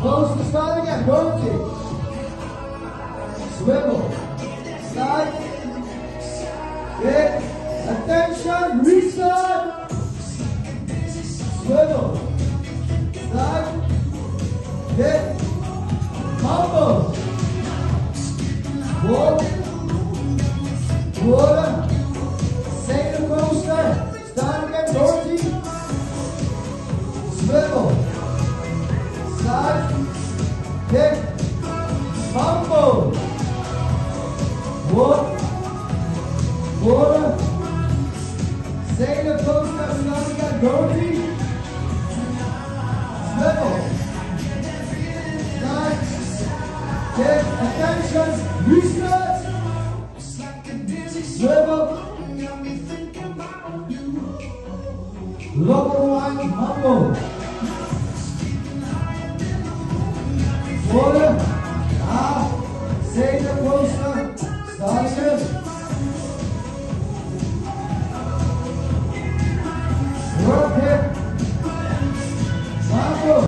Close the slide again. Road. Swivel. Slide. Get Attention. Reset. Swivel. Slide. Get. Combo. Walk. Kick. Mambo. Walk. Water. Sailor coaster. Start again, Dorothy. Swivel. Slide. Kick. Attention. Restart. Swivel. Lower one, mambo. fora, aceita com os